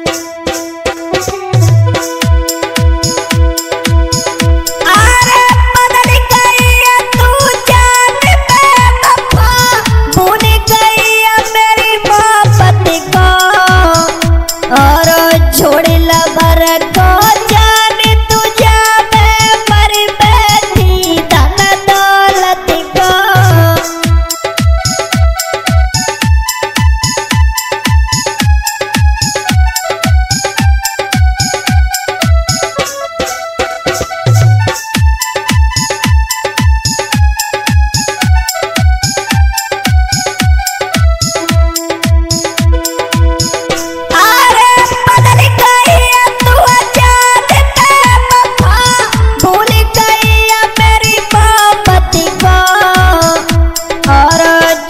you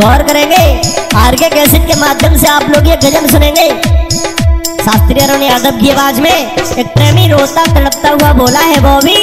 गौर करेंगे। Are के cassette के माध्यम से आप लोग ये गज़ल सुनेंगे। शास्त्रीय यादव की आवाज़ में एक प्रेमी रोता तड़पता हुआ बोला है, वो भी